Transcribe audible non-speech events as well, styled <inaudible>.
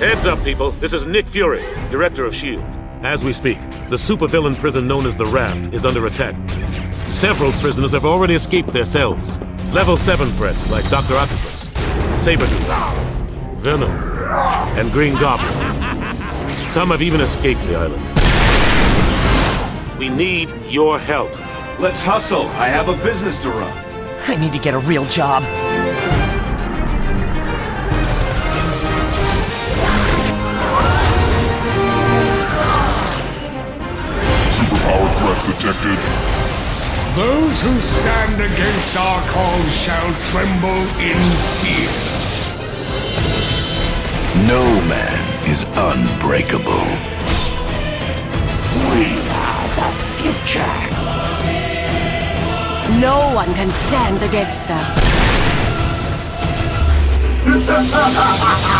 Heads up, people. This is Nick Fury, Director of S.H.I.E.L.D. As we speak, the supervillain prison known as the Raft is under attack. Several prisoners have already escaped their cells. Level 7 threats like Dr. Octopus, Sabretooth, Venom, and Green Goblin. Some have even escaped the island. We need your help. Let's hustle. I have a business to run. I need to get a real job. Superpower threat detected. Those who stand against our cause shall tremble in fear. No man is unbreakable. We are the future. No one can stand against us. <laughs>